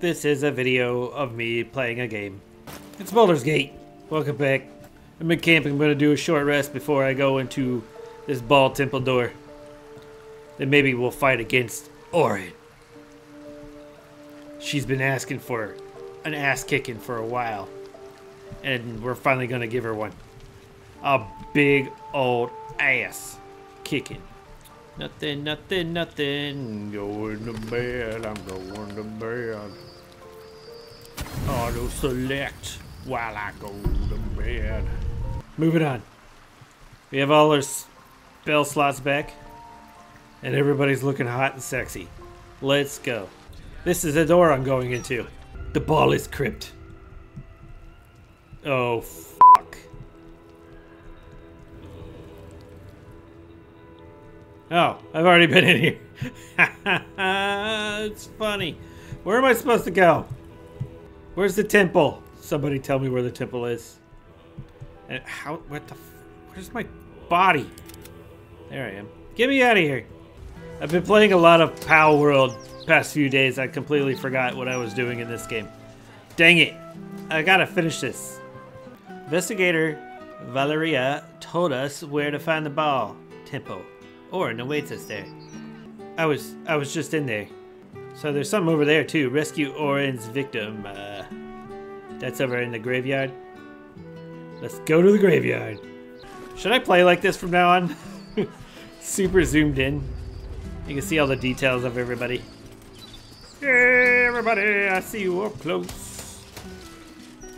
This is a video of me playing a game. It's Baldur's Gate. Welcome back. I'm in camp. I'm going to do a short rest before I go into this Bhaal temple door. Then maybe we'll fight against Orin. She's been asking for an ass kicking for a while. And we're finally going to give her one. A big old ass kicking. Nothing, nothing, nothing. Going to bed. I'm going to bed. Oh, Auto select while I go to bed. Moving on. We have all our spell slots back. And everybody's looking hot and sexy. Let's go. This is the door I'm going into. The ball is crypt. Oh, fuck. Oh, I've already been in here. it's funny. Where am I supposed to go? Where's the temple? Somebody tell me where the temple is. And how? What the? Where's my body? There I am. Get me out of here. I've been playing a lot of Palworld past few days. I completely forgot what I was doing in this game. Dang it. I gotta finish this. Investigator Valeria told us where to find the Bhaal temple. Orin awaits us there. I was I was just in there. So there's something over there too. Rescue Orin's victim. Uh, that's over in the graveyard. Let's go to the graveyard. Should I play like this from now on? Super zoomed in. You can see all the details of everybody. Hey, everybody, I see you up close.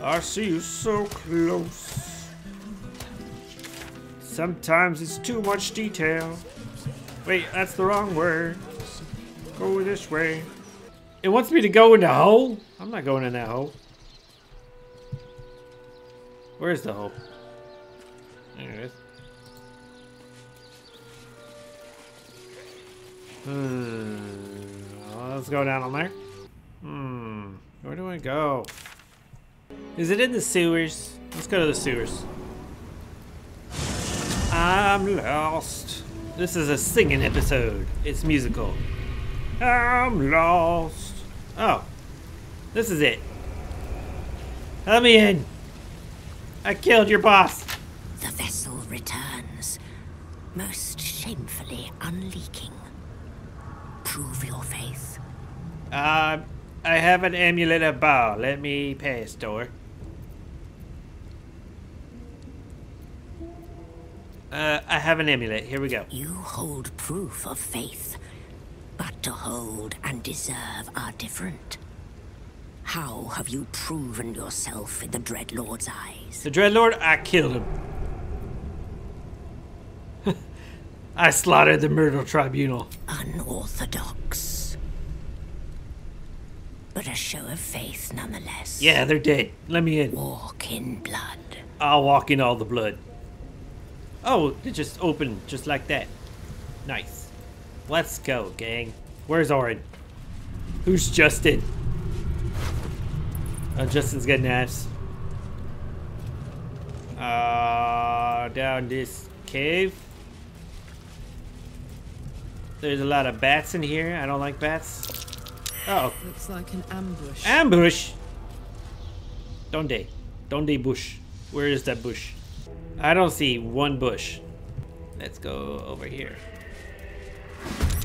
I see you so close. Sometimes it's too much detail. Wait, that's the wrong word. Go this way. It wants me to go in the hole? I'm not going in that hole. Where's the hole? There it is. Hmm. Let's go down on there. Hmm. Where do I go? Is it in the sewers? Let's go to the sewers. I'm lost. This is a singing episode. It's musical. I'm lost. Oh. This is it. Let me in. I killed your boss. The vessel returns, most shamefully unleaking. Prove your faith. Uh, I have an amulet of Bhaal. Let me pass, door. Uh, I have an amulet. Here we go. You hold proof of faith, to hold and deserve are different. How have you proven yourself in the Dreadlord's eyes? The Dreadlord, I killed him. I slaughtered the Murder Tribunal. Unorthodox. But a show of faith nonetheless. Yeah, they're dead. Let me in. Walk in blood. I'll walk in all the blood. Oh, it just opened just like that. Nice. Let's go, gang. Where's Orin? Who's Justin? Oh, Justin's got knives. Uh, down this cave. There's a lot of bats in here. I don't like bats. Oh. Looks like an ambush. Ambush? Donde? Donde bush? Where is that bush? I don't see one bush. Let's go over here.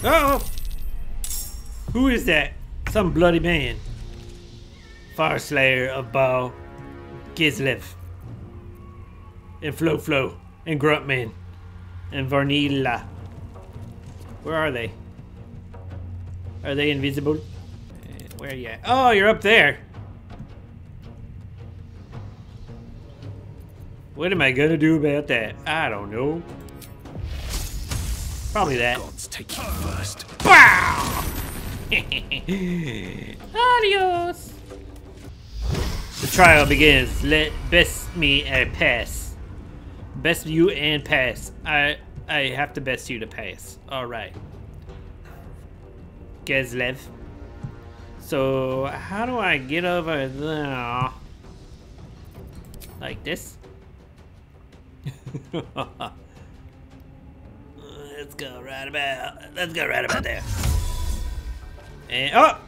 Oh! Who is that? Some bloody man. Fire Slayer of Bhaal Kislev. And Flo Flo. And Gruntman. And Varnilla. Where are they? Are they invisible? Where are you at? Oh, you're up there. What am I gonna do about that? I don't know. Probably that. Gods take you first. Bow! Adios! The trial begins. Let best me a pass. Best you and pass. I I have to best you to pass. Alright. Geslev. So how do I get over there? Like this? let's go right about. Let's go right about there. And oh,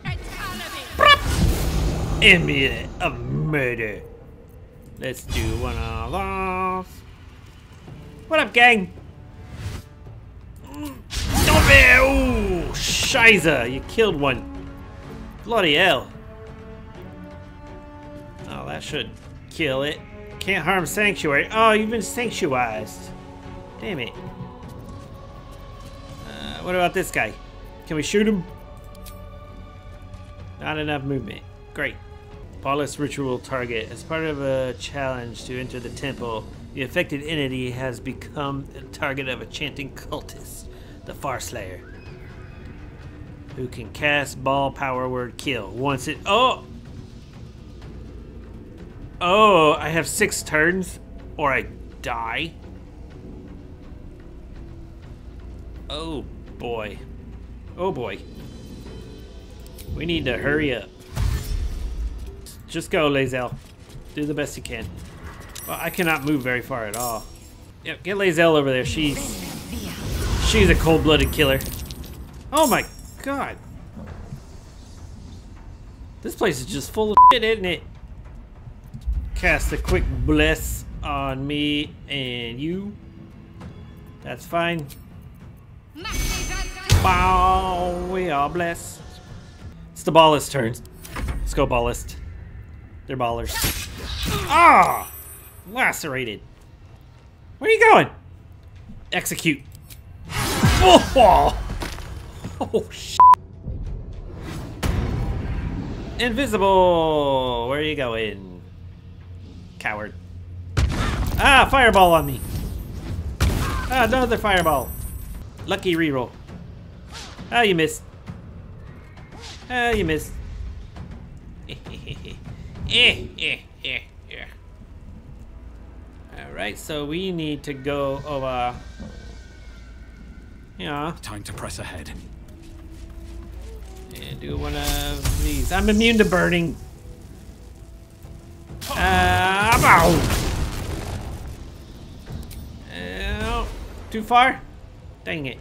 imminent of murder. Let's do one of those. What up, gang? Stop it! Ooh, Shiza, you killed one. Bloody hell. Oh, that should kill it. Can't harm Sanctuary. Oh, you've been sanctuarized. Damn it. Uh, what about this guy? Can we shoot him? Not enough movement. Great. Paulus ritual target. As part of a challenge to enter the temple, the affected entity has become the target of a chanting cultist, the Farslayer, who can cast Bhaal power word kill. Once it. Oh! Oh, I have six turns, or I die. Oh boy. Oh boy. We need to hurry up. Just go, Lae'zel. Do the best you can. Well, I cannot move very far at all. Yep, get Lae'zel over there. She's she's a cold-blooded killer. Oh my god. This place is just full of shit, isn't it? Cast a quick bless on me and you. That's fine. Bow, we are blessed. The ballist turn. Let's go ballist. They're ballers. Ah! Lacerated. Where are you going? Execute. Oh! Oh, shit. Invisible! Where are you going? Coward. Ah, fireball on me. Ah, another fireball. Lucky reroll. Ah, you missed. Ah, you missed. eh, eh, eh, eh. Alright, so we need to go over. Yeah, Time to press ahead. and do one of these. I'm immune to burning. Uh, ow! Uh, too far? Dang it.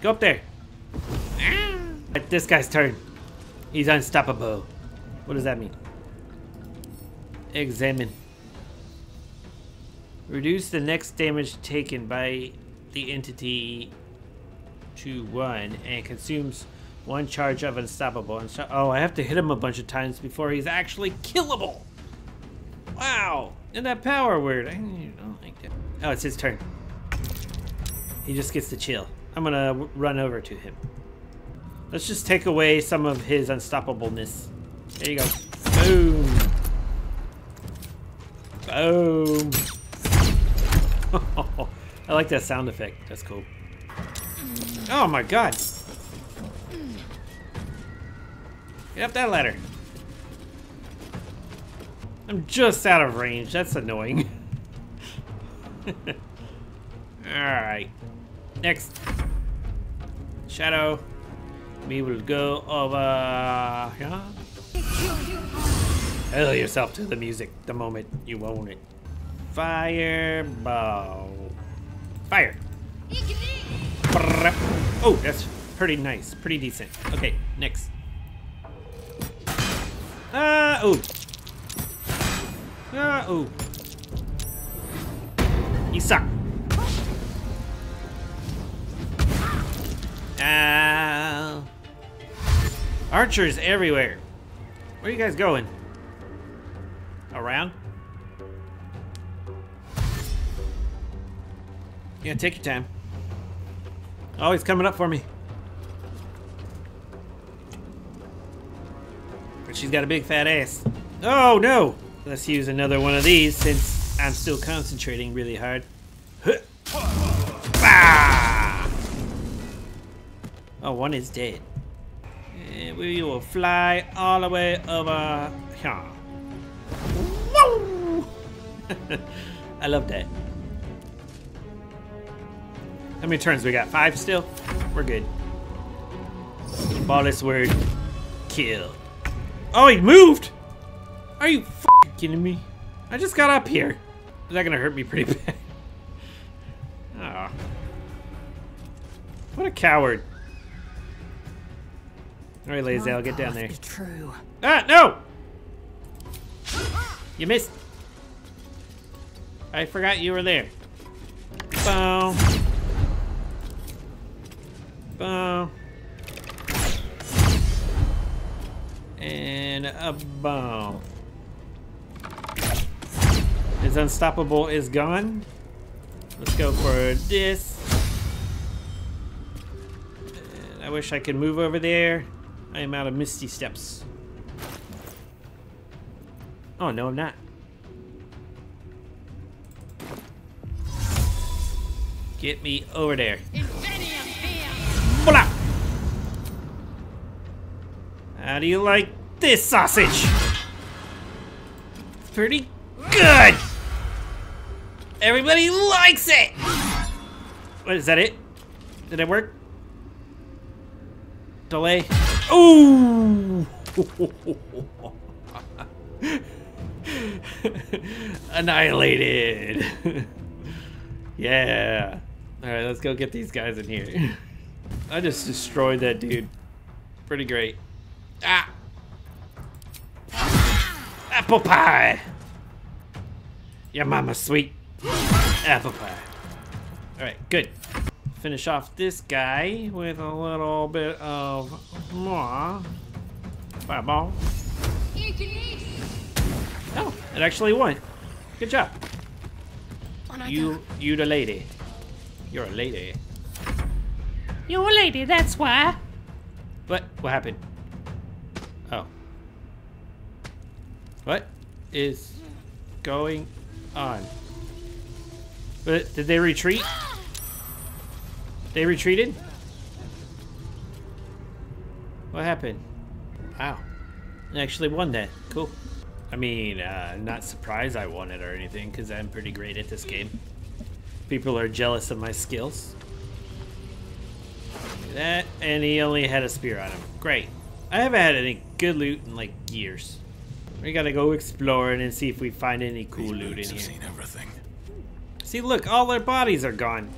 Go up there. Ah. This guy's turn. He's unstoppable. What does that mean? Examine. Reduce the next damage taken by the entity to one and consumes one charge of unstoppable. Unsto- oh, I have to hit him a bunch of times before he's actually killable. Wow. And that power word. I don't like that. Oh, it's his turn. He just gets to chill. I'm gonna run over to him. Let's just take away some of his unstoppableness. There you go. Boom. Boom. I like that sound effect. That's cool. Oh my god. Get up that ladder. I'm just out of range. That's annoying. Alright. Next. Shadow. We will go over here. Hell yourself to the music the moment you own it. Fireball. Fire. Oh, that's pretty nice. Pretty decent. Okay, next. Ah, oh. Ah, oh. You suck. Archers everywhere. Where are you guys going? Around? Yeah, take your time. Oh, he's coming up for me. But she's got a big fat ass. Oh, no! Let's use another one of these since I'm still concentrating really hard. Huh. Oh, one is dead. And we will fly all the way over here. I love that. How many turns we got? Five still? We're good. Ball this word. Kill. Oh, he moved! Are you kidding me? I just got up here. Is that gonna hurt me pretty bad? Aw. What a coward. All right, Lae'zel, get down there. True. Ah, no! You missed. I forgot you were there. Boom. Boom. And a boom. His unstoppable is gone. Let's go for this. And I wish I could move over there. I am out of misty steps. Oh, no, I'm not. Get me over there. Voila! How do you like this sausage? It's pretty good! Everybody likes it! What, is that it? Did it work? Delay? Ooh! Annihilated. yeah. All right, let's go get these guys in here. I just destroyed that dude. Pretty great. Ah. Apple pie. Your mama's sweet. Apple pie. All right, good. Finish off this guy with a little bit of more fireball. Oh, it actually won. Good job. You, you the lady. You're a lady. You're a lady, that's why. What? What happened? Oh. What is going on? But did they retreat? They retreated? What happened? Wow. I actually won that. Cool. I mean, uh, not surprised I won it or anything, because I'm pretty great at this game. People are jealous of my skills. That, and he only had a spear on him. Great. I haven't had any good loot in like years. We gotta go exploring and see if we find any cool loot in here. seen everything. See, look, all their bodies are gone.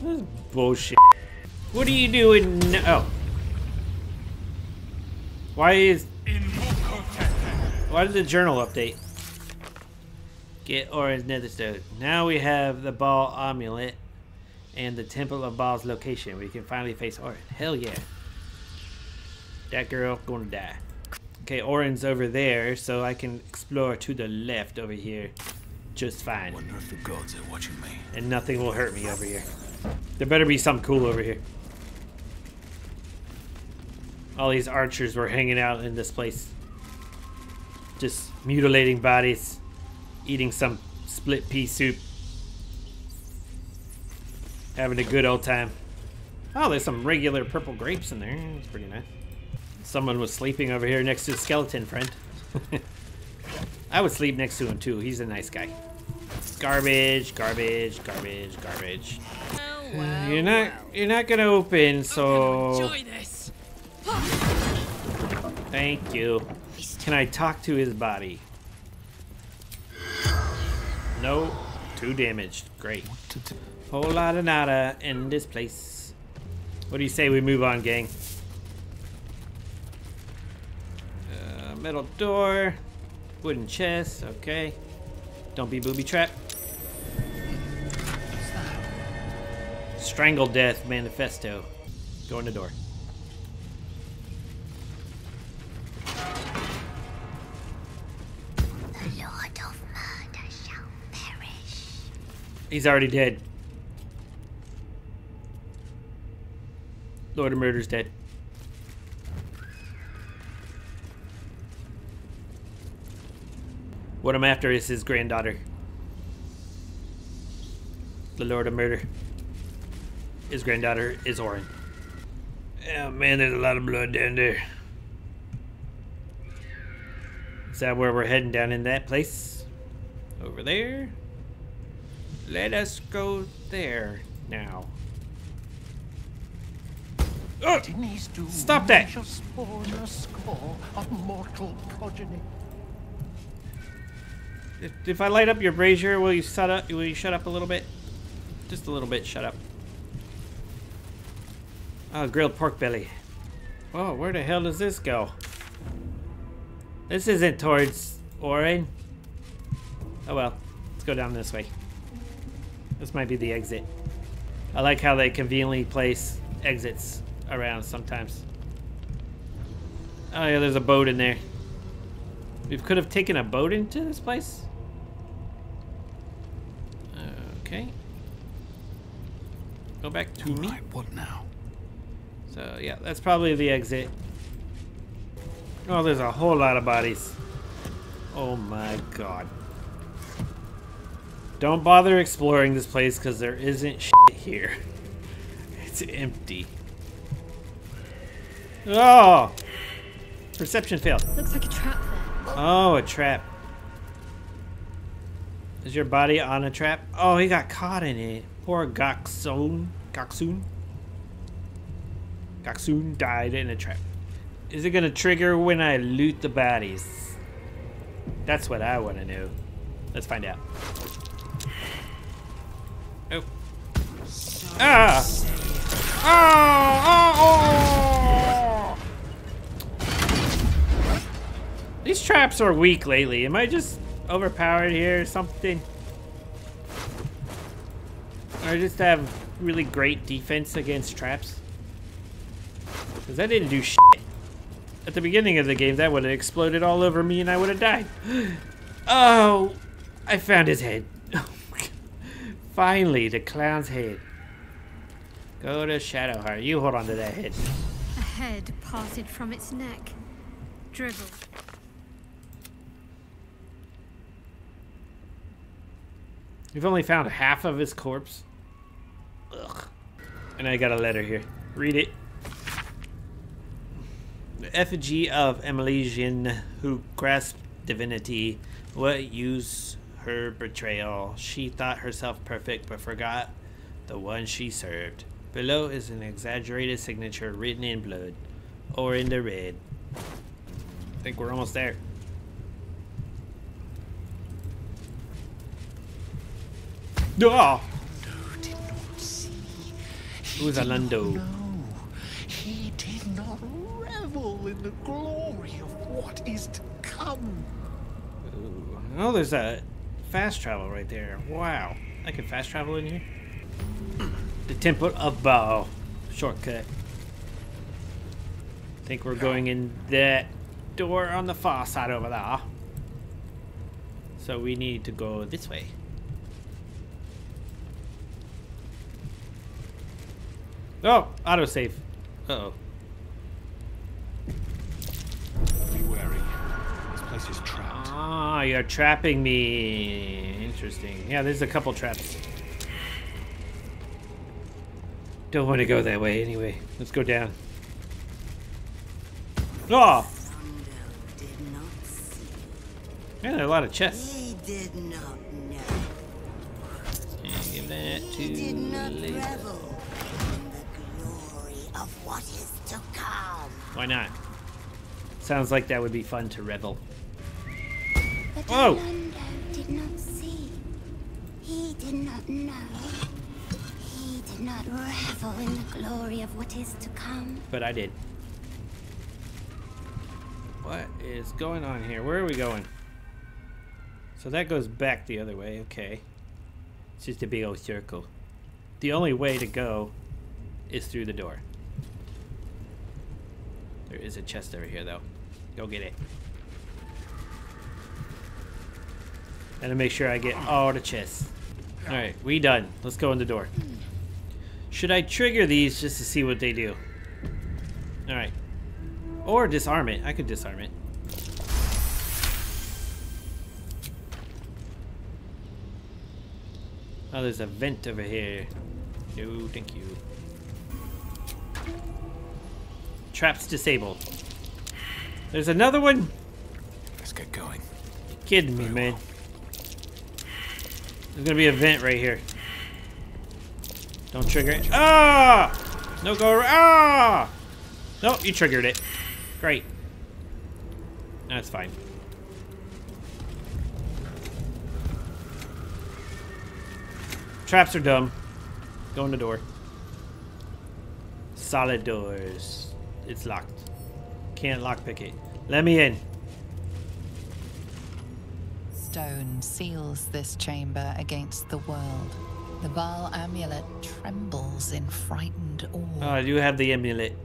This is bullshit. What are you doing? Oh. Why is... Why did the journal update? Get Orin's Netherstone. Now we have the Bhaal amulet and the temple of Bhaal's location. We can finally face Orin. Hell yeah. That girl gonna die. Okay, Orin's over there, so I can explore to the left over here just fine. Wonder if the gods are watching me. And nothing will hurt me over here. There better be something cool over here. All these archers were hanging out in this place. Just mutilating bodies, eating some split pea soup. Having a good old time. Oh, there's some regular purple grapes in there. That's pretty nice. Someone was sleeping over here next to the skeleton friend. I would sleep next to him too. He's a nice guy. Garbage, garbage, garbage, garbage. you're not you're not gonna open, so Enjoy this. thank you. Can I talk to his body? No, too damaged. Great. To. Whole lot of nada in this place. What do you say we move on, gang? Uh, metal door, wooden chest. Okay. Don't be booby trapped. Strangle death manifesto. Go in the door. The Lord of Murder shall perish. He's already dead. Lord of Murder's dead. What I'm after is his granddaughter. The Lord of Murder. His granddaughter is Orin. Oh man, there's a lot of blood down there. Is that where we're heading down in that place? Over there? Let us go there now. Stop that! If, if I light up your brazier, will you shut up? Will you shut up a little bit? Just a little bit. Shut up. Oh, grilled pork belly. Oh, where the hell does this go? This isn't towards Orin. Oh well, let's go down this way. This might be the exit. I like how they conveniently place exits around sometimes. Oh yeah, there's a boat in there. We could have taken a boat into this place. Okay. Go back to me. Right, what now? So yeah, that's probably the exit. Oh, there's a whole lot of bodies. Oh my god. Don't bother exploring this place because there isn't shit here. It's empty. Oh! Perception failed. Looks like a trap there. Oh, a trap. Is your body on a trap? Oh, he got caught in it. Poor Goksoon. Goksoon? Goksoon died in a trap. Is it gonna trigger when I loot the bodies? That's what I want to know. Let's find out. Oh. Ah! Oh! Oh! oh! These traps are weak lately. Am I just overpowered here or something? Or just have really great defense against traps? Because I didn't do shit. At the beginning of the game, that would have exploded all over me and I would have died. Oh, I found his head. Oh Finally, the clown's head. Go to Shadowheart. You hold on to that head. A head parted from its neck. Dribble. We've only found half of his corpse. Ugh. And I got a letter here. Read it. The effigy of Emilesian, who grasped divinity, what use her betrayal? She thought herself perfect, but forgot the one she served. Below is an exaggerated signature written in blood, or in the red. I think we're almost there. Ah! No, did not see. He Who's did not He did not revel in the glory of what is to come. Ooh. Oh, there's a fast travel right there. Wow. I can fast travel in here? The Temple of Bow. Shortcut. I think we're going in that door on the far side over there. So we need to go this way. Oh, autosave. Uh-oh. Be wary. This place is trapped. Ah, you're trapping me. Interesting. Yeah, there's a couple traps. Don't want to go that way anyway. Let's go down. Oh! Thunder did not see. Yeah, there are a lot of chests. He did not know. Give that He did not to what is to come. Why not? Sounds like that would be fun to revel. But Whoa. Orlando did not see. He did not know. He did not revel in the glory of what is to come. But I did. What is going on here? Where are we going? So that goes back the other way. Okay. It's just a big old circle. The only way to go is through the door. There is a chest over here, though. Go get it. Gotta make sure I get all the chests. Alright, we done. Let's go in the door. Should I trigger these just to see what they do? Alright. Or disarm it. I could disarm it. Oh, there's a vent over here. No, thank you. Traps disabled. There's another one? Let's get going. you kidding me, man. There's gonna be a vent right here. Don't trigger it. Ah! No go. Ah! Nope, you triggered it. Great. That's fine. Traps are dumb. Go in the door. Solid doors. It's locked. Can't lockpick it. Let me in. Stone seals this chamber against the world. The Bhaal amulet trembles in frightened awe. Oh, I do have the amulet.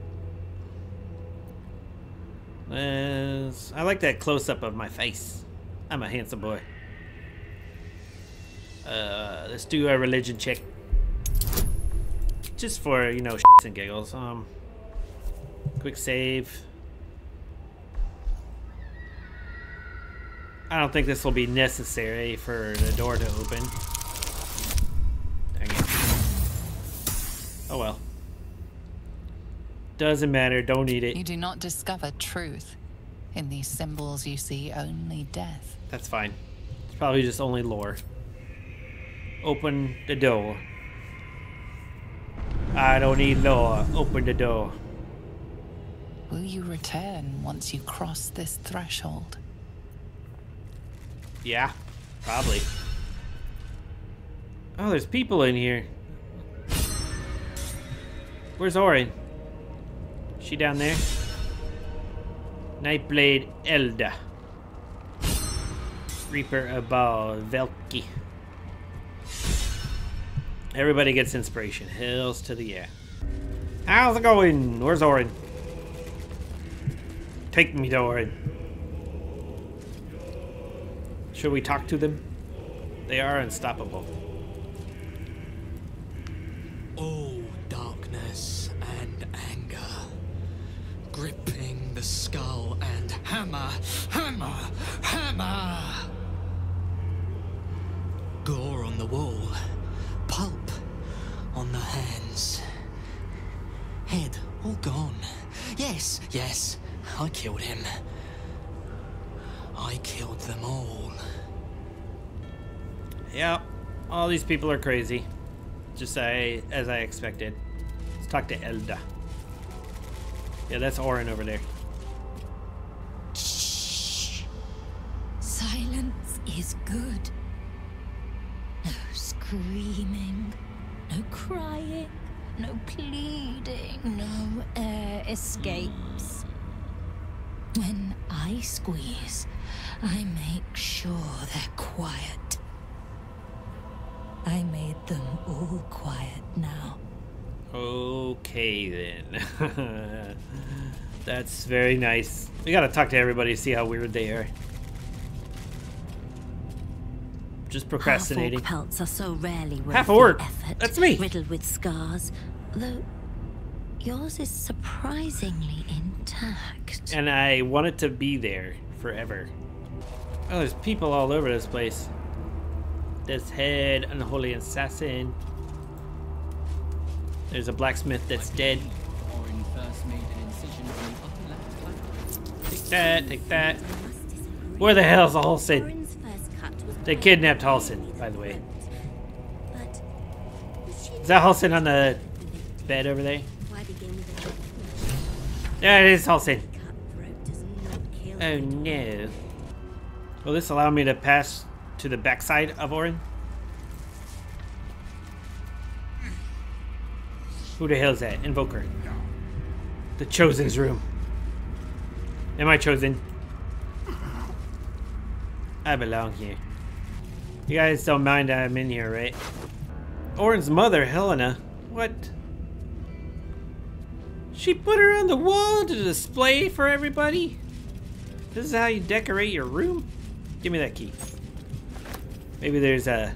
I like that close up of my face. I'm a handsome boy. Uh, let's do a religion check. Just for, you know, shits and giggles. Um, quick save. I don't think this will be necessary for the door to open. Dang it. Oh well. Doesn't matter, don't need it. You do not discover truth. In these symbols, you see only death. That's fine. It's probably just only lore. Open the door. I don't need lore. Open the door. Will you return once you cross this threshold? Yeah, probably. Oh, there's people in here. Where's Orin? She down there? Nightblade Elda. Reaper Abal Velki. Everybody gets inspiration. Hills to the air. How's it going? Where's Orin? Take me to. Should we talk to them? They are unstoppable. Oh, darkness and anger. Gripping the skull and hammer, hammer, hammer. Gore on the wall. Pulp on the hands. Head all gone. Yes, yes, I killed him. I killed them all. Yep. All these people are crazy. Just I, as I expected. Let's talk to Elda. Yeah, that's Orin over there. Shh. Silence is good. No screaming, no crying, no pleading, no air escapes. When I squeeze, I make sure they're quiet. I made them all quiet now. Okay then. That's very nice. We gotta talk to everybody, to see how weird they are. Just procrastinating. Half-orc pelts are so rarely worth Half orc. effort. That's me. Riddled with scars, though yours is surprisingly intact. And I want it to be there forever. Oh, there's people all over this place. This head, unholy assassin. There's a blacksmith that's dead. Orin first made an incision in the upper left flank. Take that, take that. Where the hell's Halsin? Orin's first They kidnapped Halsin, by the way. But was she Is that Halsin on the bed over there? Why begin with a There it is, Halsin. cutthroat does not kill? Oh no. Will this allow me to pass to the backside of Orin? Who the hell is that? Invoker. The Chosen's room. Am I chosen? I belong here. You guys don't mind I'm in here, right? Orin's mother, Helena. What? She put her on the wall to display for everybody? This is how you decorate your room? Give me that key. Maybe there's a,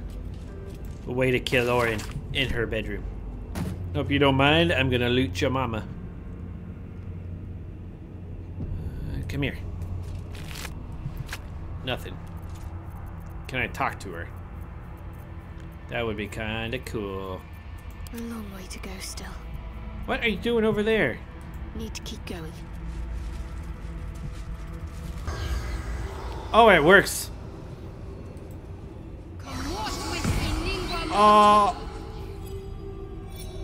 a way to kill Orin in her bedroom. Hope you don't mind. I'm gonna loot your mama. Uh, come here. Nothing. Can I talk to her? That would be kinda cool. A long way to go still. What are you doing over there? Need to keep going. Oh, it works. Oh.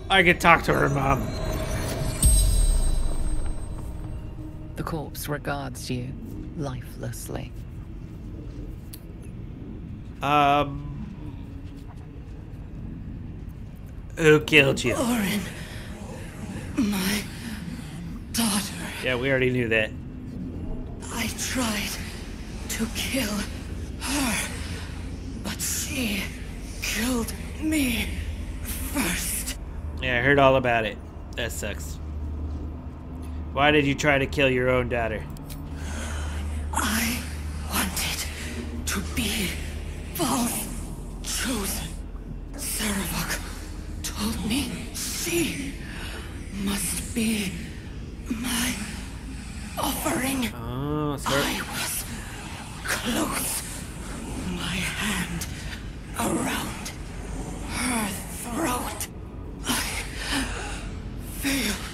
I could talk to her mom. The corpse regards you lifelessly. Um. Who killed you? My daughter. Yeah, we already knew that. I tried to kill her, but she killed me first. Yeah, I heard all about it. That sucks. Why did you try to kill your own daughter? I wanted to be false chosen. Sarevok told me she must be my offering. Oh, so I was close. My hand around her throat. I failed.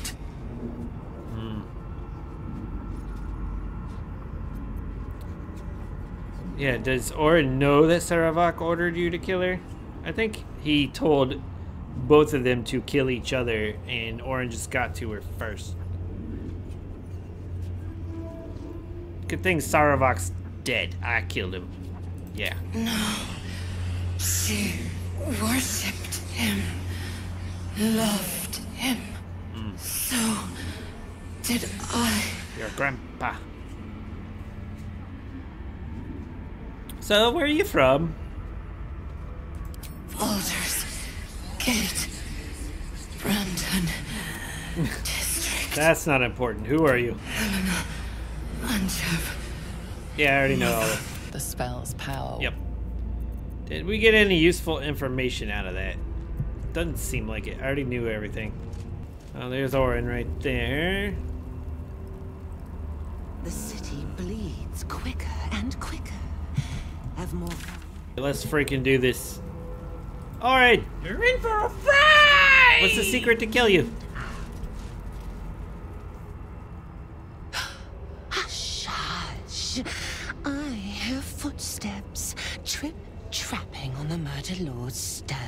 Yeah. Does Orin know that Sarevok ordered you to kill her? I think he told both of them to kill each other, and Orin just got to her first. Good thing Sarevok's dead. I killed him. Yeah. No. She worshipped him, loved him. Mm. So did I. Your grandpa. So, where are you from? Baldur's Gate. Brandon District. That's not important. Who are you? Anjab. Yeah, I already know all this. The spell's power. Yep. Did we get any useful information out of that? Doesn't seem like it. I already knew everything. Oh, there's Orin right there. The city bleeds quicker and quicker. Have more. Let's freaking do this. Alright! You're in for a fry! What's the secret to kill you? Hush, hush. I hear footsteps trip trapping on the murder lord's stones.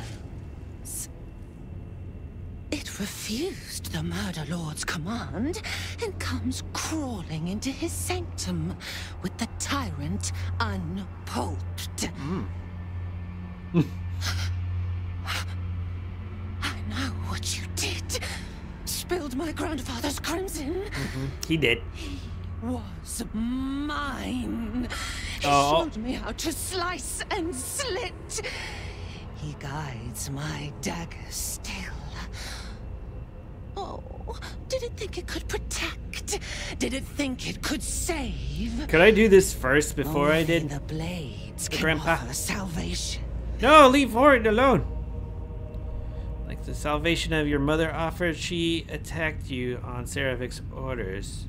Refused the murder lord's command and comes crawling into his sanctum with the tyrant unpulped. Hmm. I know what you did. Spilled my grandfather's crimson. Mm-hmm. He did. He was mine. He Oh. showed me how to slice and slit. He guides my dagger still. Oh, did it think it could protect? Did it think it could save? Could I do this first before I did? The blades The grandpa. salvation. No, leave Orin alone. Like the salvation of your mother offered, she attacked you on Sarevok's orders.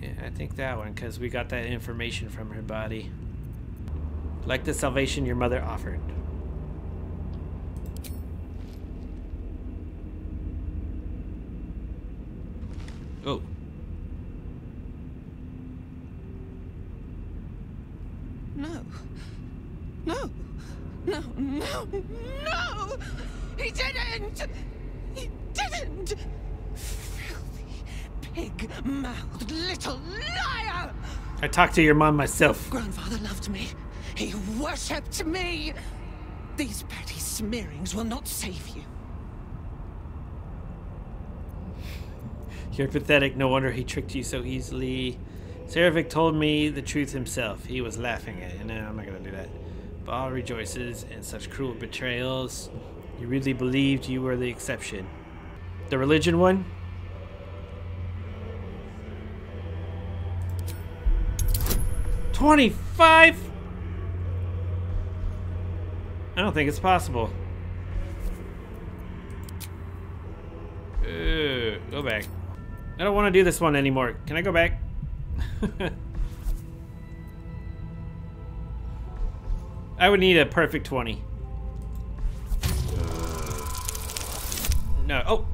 Yeah, I think that one, because we got that information from her body. Like the salvation your mother offered. Oh. No. No. No, no, no! He didn't! He didn't! Filthy, pig-mouthed little liar! I talked to your mom myself. Grandfather loved me. He worshipped me. These petty smearings will not save you. You're pathetic. No wonder he tricked you so easily. Sarevok told me the truth himself. He was laughing at it. No, I'm not going to do that. Bhaal rejoices in such cruel betrayals. You really believed you were the exception. The religion one? Twenty-five? I don't think it's possible. Uh, go back. I don't want to do this one anymore. Can I go back? I would need a perfect 20. No. Oh.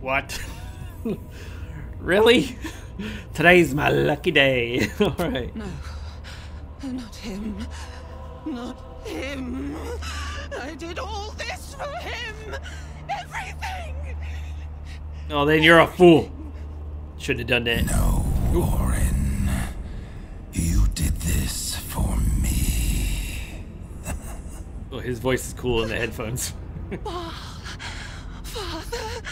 What? really? Today's my lucky day. All right. No. Not him. Not him. I did all this for him. Everything. Oh, then you're a fool. Shouldn't have done that. No, Warren. You did this for me. Oh, his voice is cool in the headphones. Ah, Father,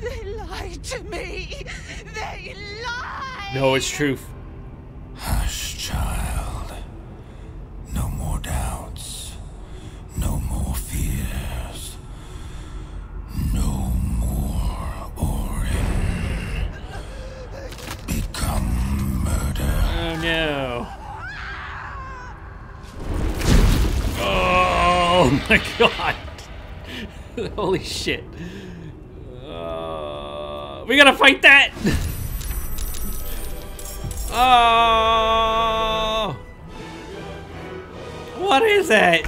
they lied to me. They lied. no, it's truth. My god. Holy shit. Uh, we gotta fight that! Oh! What is that?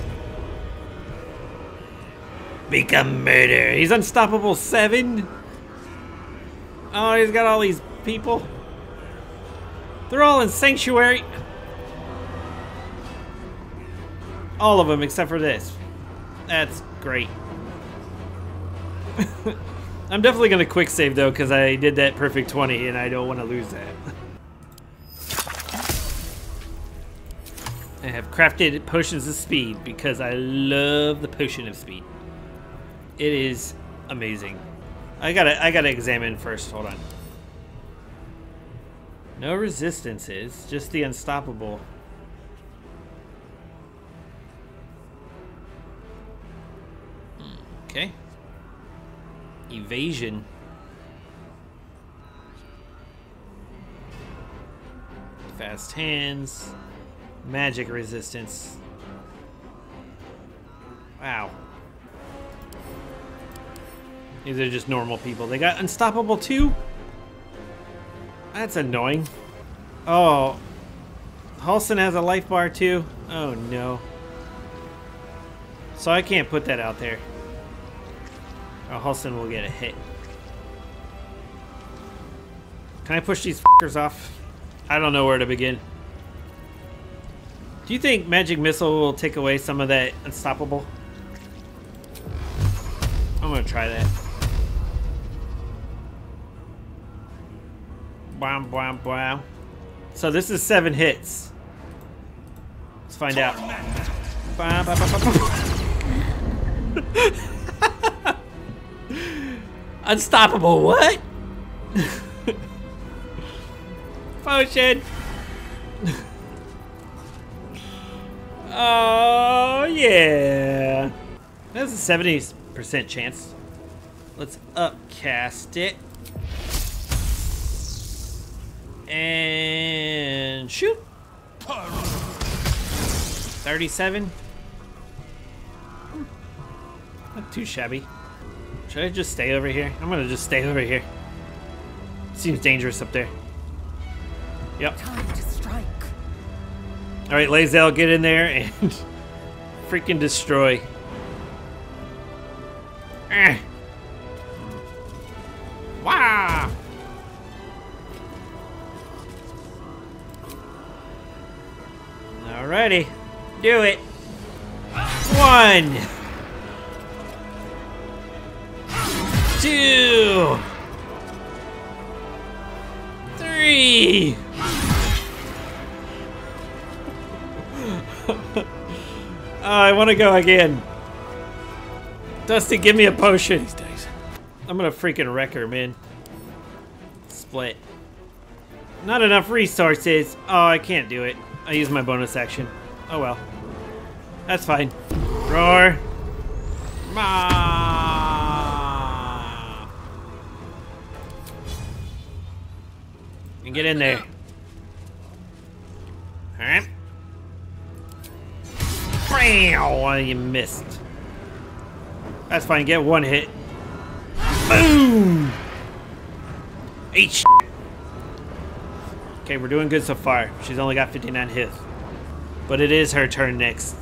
Become murder. He's unstoppable seven. Oh, he's got all these people. They're all in sanctuary. All of them except for this. That's great. I'm definitely gonna quick save though because I did that perfect 20 and I don't want to lose that. I have crafted potions of speed because I love the potion of speed. It is amazing. I gotta I gotta examine first. Hold on. No resistances, just the unstoppable. Okay. Evasion. Fast hands. Magic resistance. Wow. These are just normal people. They got unstoppable too? That's annoying. Oh. Halsin has a life bar too? Oh no. So I can't put that out there. Or Halsin will get a hit. Can I push these fuckers off? I don't know where to begin. Do you think Magic Missile will take away some of that unstoppable? I'm gonna try that. Bwam, bwam, bwam. So this is seven hits. Let's find out. Bwam, bwam, bwam, bwam. Unstoppable, what? Potion! oh, yeah. That's a 70% chance. Let's upcast it. And shoot. 37. Not too shabby. Should I just stay over here? I'm gonna just stay over here. Seems dangerous up there. Yep. Time to strike. Alright, Lae'zel, get in there and freaking destroy. Eh. Wow! Alrighty. Do it. One. Two. Three. oh, I want to go again. Dusty, give me a potion. These days. I'm gonna freaking wreck her, man. Split. Not enough resources. Oh, I can't do it. I use my bonus action. Oh well. That's fine. Roar. Ma. And get in there. Alright. Wow, you missed. That's fine, get one hit. Boom! H. Okay, we're doing good so far. She's only got 59 hits. But it is her turn next.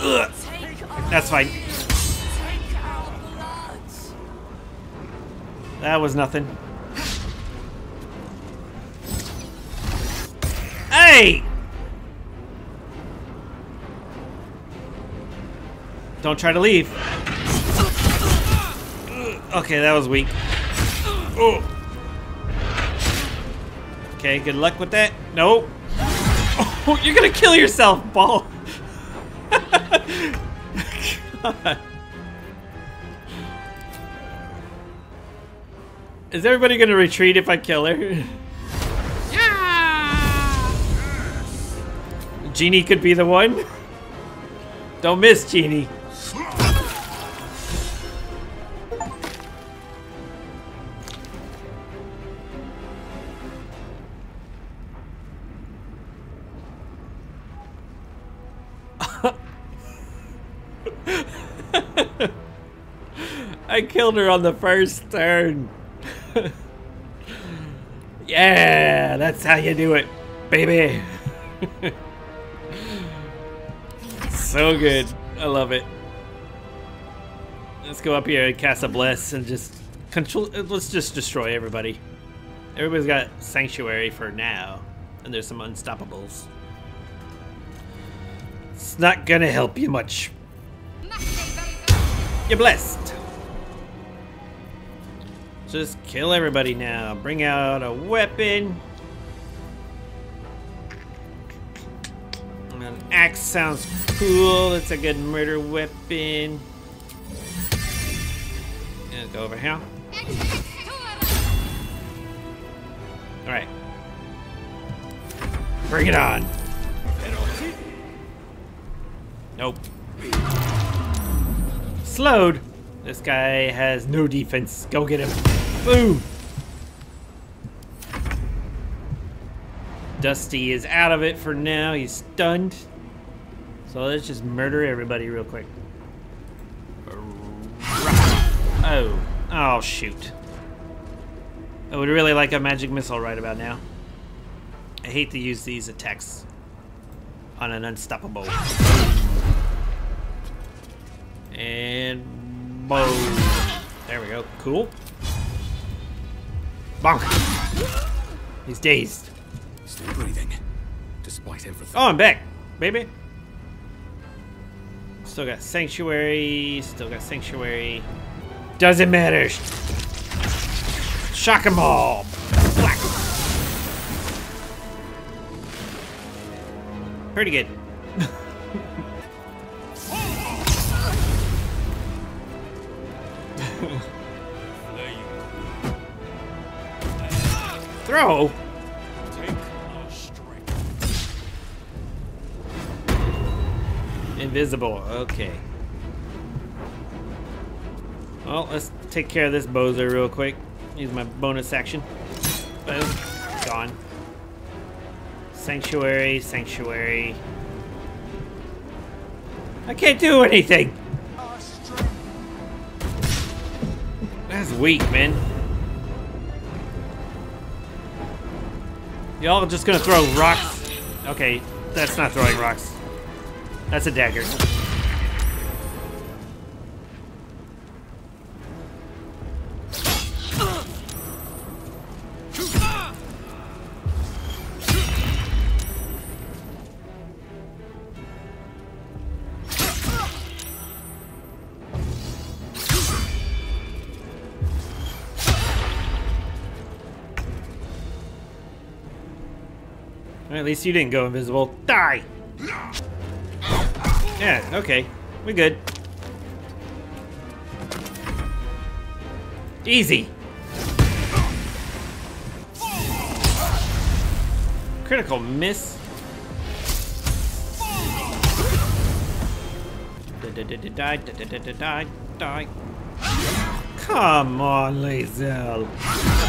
Ugh. That's fine. That was nothing. Hey! Don't try to leave. Okay, that was weak. Oh. Okay, good luck with that. Nope. Oh, you're gonna kill yourself, ball. God. Is everybody gonna retreat if I kill her? Yeah! Genie could be the one. Don't miss, Genie. I killed her on the first turn. yeah, that's how you do it, baby. so good. I love it. Let's go up here and cast a bless and just control. Uh, let's just destroy everybody. Everybody's got sanctuary for now, and there's some unstoppables. It's not gonna help you much. You're blessed. Just kill everybody now. Bring out a weapon. An axe sounds cool. It's a good murder weapon. Yeah, go over here. Alright. Bring it on. Nope. Slowed. This guy has no defense. Go get him. Boom. Dusty is out of it for now. He's stunned. So let's just murder everybody real quick. Oh. Oh, shoot. I would really like a magic missile right about now. I hate to use these attacks on an unstoppable. And boom. There we go. Cool. Bonk. He's dazed. Still breathing, despite everything. Oh, I'm back, baby. Still got sanctuary. Still got sanctuary. Doesn't matter. Shock 'em all. Black. Pretty good. Throw. Invisible. Okay. Well, let's take care of this bozo real quick. Use my bonus action. Boom. Gone. Sanctuary, sanctuary. I can't do anything. That's weak, man. Y'all just gonna throw rocks? Okay, that's not throwing rocks. That's a dagger. Least you didn't go invisible. Die! Yeah, okay. We good. Easy. Critical miss. Die, die, die. Come on, Lae'zel.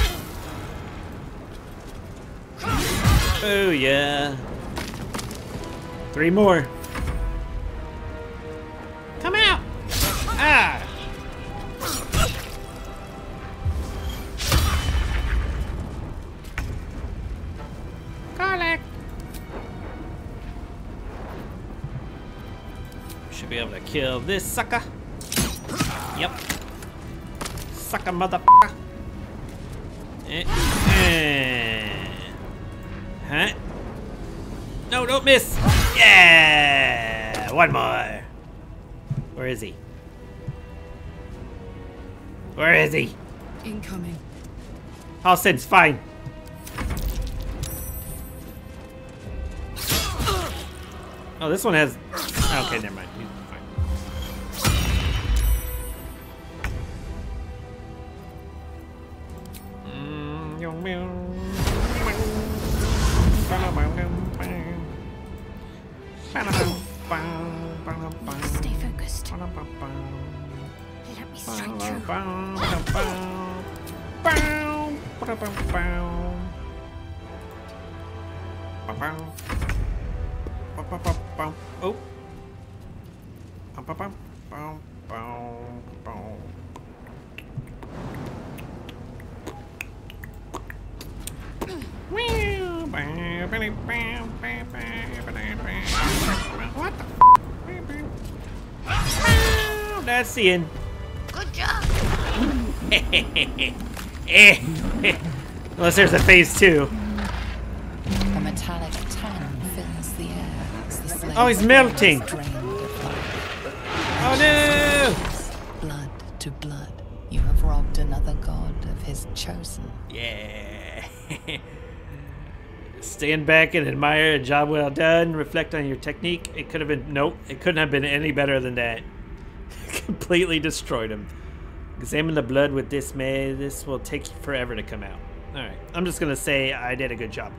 Oh yeah. Three more. Come out! Ah! Karlach. Should be able to kill this sucker. Yep. Sucker motherfucker. Eh, eh. Huh? No, don't miss! Yeah! One more! Where is he? Where is he? Incoming. All Halsin's fine. Oh, this one has... Okay, never mind. That's the end. Good job. Unless there's a phase two. A metallic tang fills the air the Oh, he's melting. is drained of life. Oh no! Blood to blood, you have robbed another god of his chosen. Yeah. Stand back and admire a job well done. Reflect on your technique. It could have been nope. It couldn't have been any better than that. Completely destroyed him. Examine the blood with dismay. This will take forever to come out. All right. I'm just gonna say I did a good job.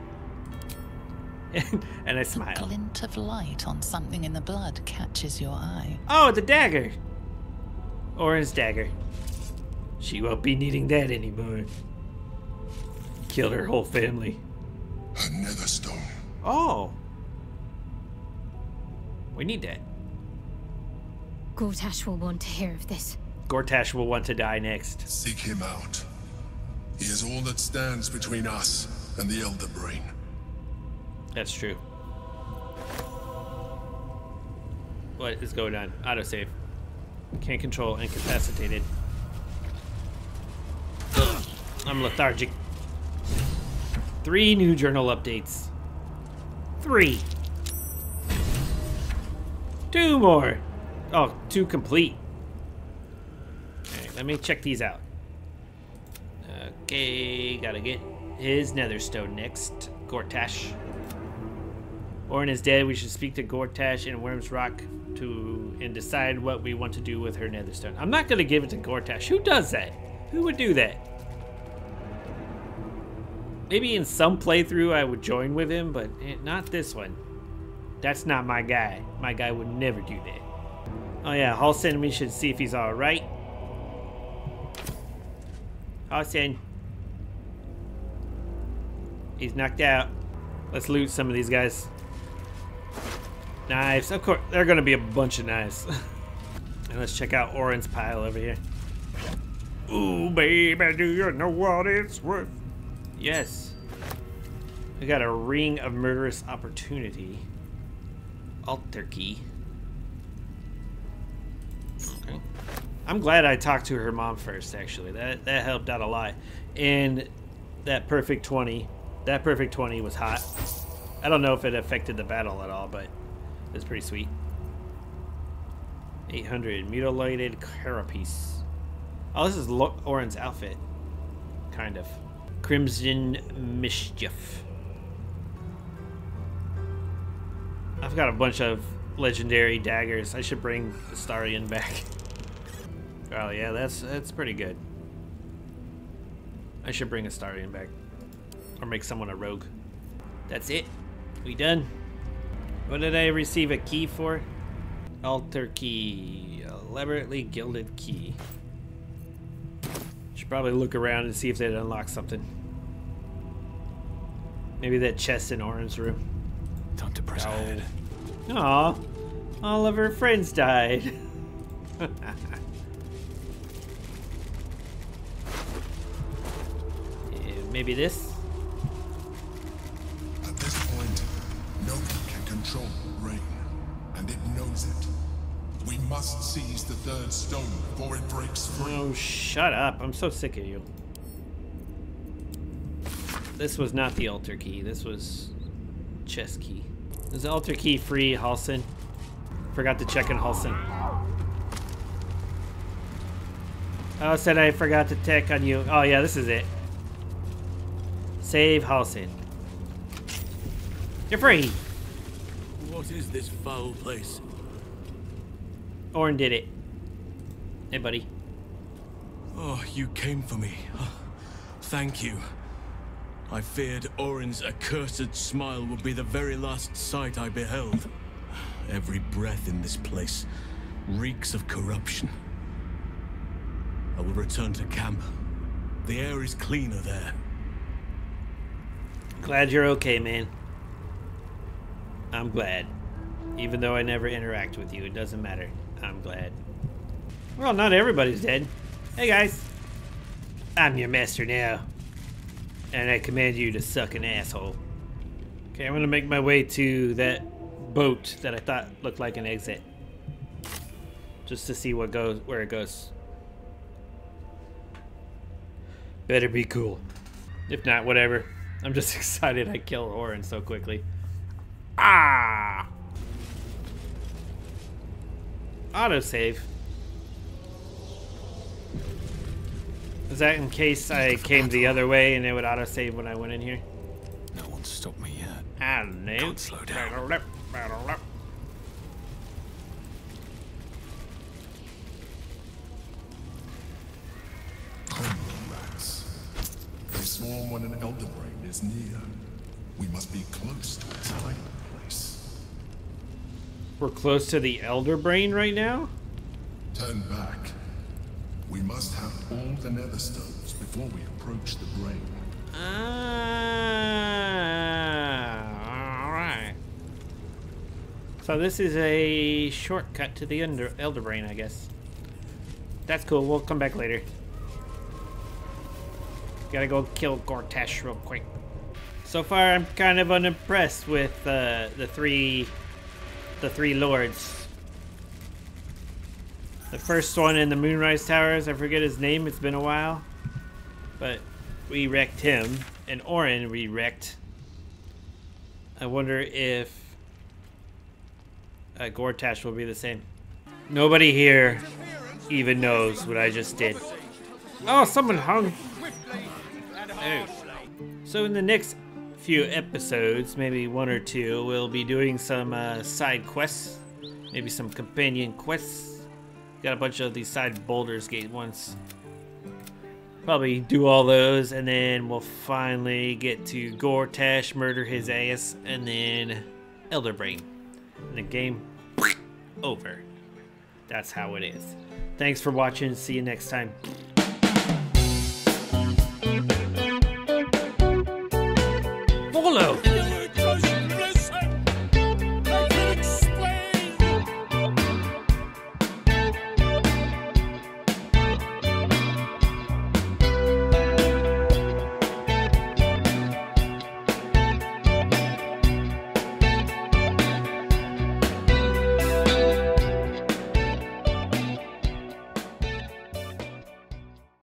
and I smile. Glint of light on something in the blood catches your eye. Oh, the dagger. Orin's dagger. She won't be needing that anymore. Killed her whole family. A netherstone. Oh. We need that. Gortash will want to hear of this. Gortash will want to die next. Seek him out. He is all that stands between us and the Elder Brain. That's true. What is going on? Autosave. Can't control. Incapacitated. I'm lethargic. Three new journal updates. Three. Two more. Oh, two complete. Alright, let me check these out. Okay, gotta get his Netherstone next. Gortash. Orin is dead. We should speak to Gortash and Wyrm's Rock to and decide what we want to do with her Netherstone. I'm not gonna give it to Gortash. Who does that? Who would do that? Maybe in some playthrough I would join with him, but eh, not this one. That's not my guy. My guy would never do that. Oh yeah, Halsin, we should see if he's alright. Halsin. He's knocked out. Let's loot some of these guys. Knives. Of course, there are going to be a bunch of knives. and let's check out Orin's pile over here. Ooh, baby, do you know what it's worth? Yes. We got a ring of murderous opportunity. Altar key. I'm glad I talked to her mom first, actually. That that helped out a lot. And that perfect 20. That perfect 20 was hot. I don't know if it affected the battle at all, but it's pretty sweet. 800 mutilated carapace. Oh, this is Lo Orin's outfit. Kind of. Crimson Mischief. I've got a bunch of legendary daggers. I should bring Astarion back. Oh yeah, that's that's pretty good. I should bring a Astarion back. Or make someone a rogue. That's it. We done. What did I receive a key for? Altar key. Elaborately gilded key. Should probably look around and see if they'd unlock something. Maybe that chest in Orin's room. Time to press ahead. Aw, all of her friends died. Maybe this? At this point, no one can control rain, and it knows it. We must seize the third stone before it breaks free. Oh, shut up. I'm so sick of you. This was not the altar key. This was chest key. Is the altar key free, Halsin? Forgot to check in Halsin. Oh, said I forgot to check on you. Oh, yeah, this is it. Save Halsin. You're free. What is this foul place? Orin did it. Hey, buddy. Oh, you came for me. Oh, thank you. I feared Orin's accursed smile would be the very last sight I beheld. Every breath in this place reeks of corruption. I will return to camp. The air is cleaner there. Glad you're okay, man. I'm glad. Even though I never interact with you, it doesn't matter. I'm glad. Well, not everybody's dead. Hey, guys. I'm your master now. And I command you to suck an asshole. Okay, I'm gonna make my way to that boat that I thought looked like an exit. Just to see what goes where it goes. Better be cool. If not, whatever. I'm just excited I killed Orin so quickly. Ah! Autosave. Is that in case I came the other way and it would autosave when I went in here? No one stopped me yet. I don't know. Can't slow down. They swarm when an elder is near. We must be close to its hiding place. We're close to the Elder Brain right now? Turn back. We must have all the nether stones before we approach the brain. Ah, alright. So this is a shortcut to the under Elder Brain, I guess. That's cool. We'll come back later. Gotta go kill Gortash real quick. So far, I'm kind of unimpressed with uh, the three, the three lords. The first one in the Moonrise Towers, I forget his name. It's been a while, but we wrecked him, and Orin we wrecked. I wonder if uh, Gortash will be the same. Nobody here even knows what I just did. Oh, someone hung. So in the next few episodes, maybe one or two, we'll be doing some uh, side quests, maybe some companion quests. Got a bunch of these side Baldur's Gate ones. Probably do all those, and then we'll finally get to Gortash, murder his ass, and then Elder Brain. And the game over. That's how it is. Thanks for watching. See you next time. Follow.